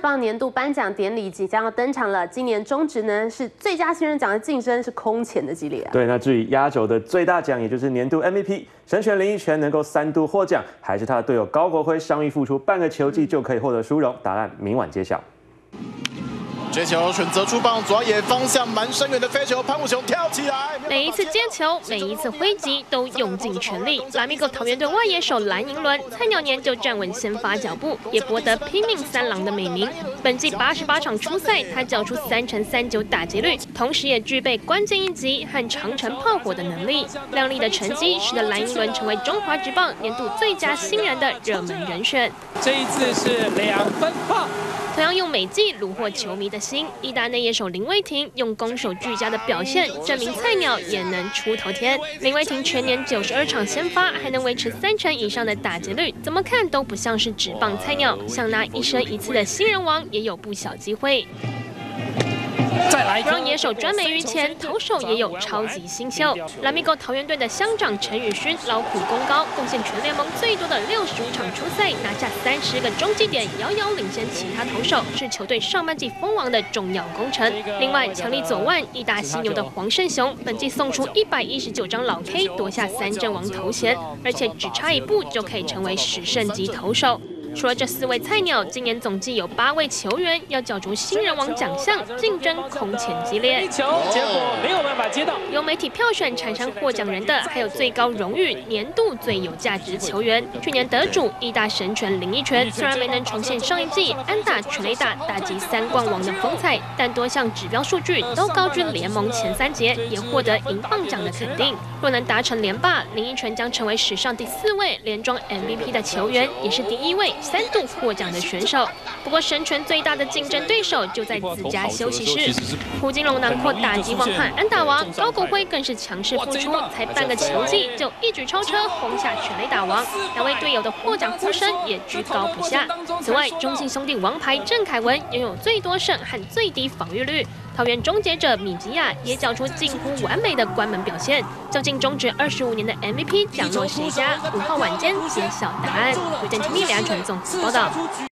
棒年度颁奖典礼即将要登场了，今年中职呢是最佳新人奖的竞争是空前的激烈。对，那至于压轴的最大奖，也就是年度 MVP，神拳林奕泉能够三度获奖，还是他的队友高国辉伤愈复出半个球季就可以获得殊荣？答案明晚揭晓。接球选择出棒，左野方向蛮深远的飞球，潘武雄跳起来。每一次接球，每一次挥击都用尽全力。拉米狗桃园队外野手蓝银伦，菜鸟年就站稳先发脚步，也博得拼命三郎的美名。本季八十八场初赛，他缴出三成三九打击率，同时也具备关键一击和长城炮火的能力。亮丽的成绩使得蓝银伦成为中华职棒年度最佳新人的热门人选。这一次是两分炮。同样用美技虏获球迷的心，意大内野手林威廷用攻守俱佳的表现，证明菜鸟也能出头天。林威廷全年九十二场先发，还能维持三成以上的打击率，怎么看都不像是纸棒菜鸟，像那一生一次的新人王也有不小机会。再来，让野手专美于前，投手也有超级新秀。蓝米狗桃园队的乡长陈宇勋劳苦功高，贡献全联盟最多的六十五场初赛，拿下三十个中继点，遥遥领先其他投手，是球队上半季封王的重要功臣。另外，强力左腕义大犀牛的黄胜雄，本季送出一百一十九张老 K，夺下三阵王头衔，而且只差一步就可以成为十胜级投手。除了这四位菜鸟，今年总计有八位球员要角逐新人王奖项，竞争空前激烈。球结果没有办法接到。由媒体票选产生获奖人的，还有最高荣誉年度最有价值球员。去年得主义大神拳林奕泉，虽然没能重现上一季安打全垒打打击三冠王的风采，但多项指标数据都高居联盟前三节，也获得银棒奖的肯定。若能达成连霸，林奕泉将成为史上第四位连庄 MVP 的球员，也是第一位。三度获奖的选手，不过神拳最大的竞争对手就在自家休息室。胡金龙囊括打击王和安打王，高国辉更是强势复出，才半个球季就一举超车轰下全垒打王，两位队友的获奖呼声也居高不下。此外，中信兄弟王牌郑凯文拥有最多胜和最低防御率，桃园终结者米吉亚也缴出近乎完美的关门表现。究竟终止二十五年的 MVP 降落谁家？五号晚间揭晓答案。有线 TV 梁纯总报道。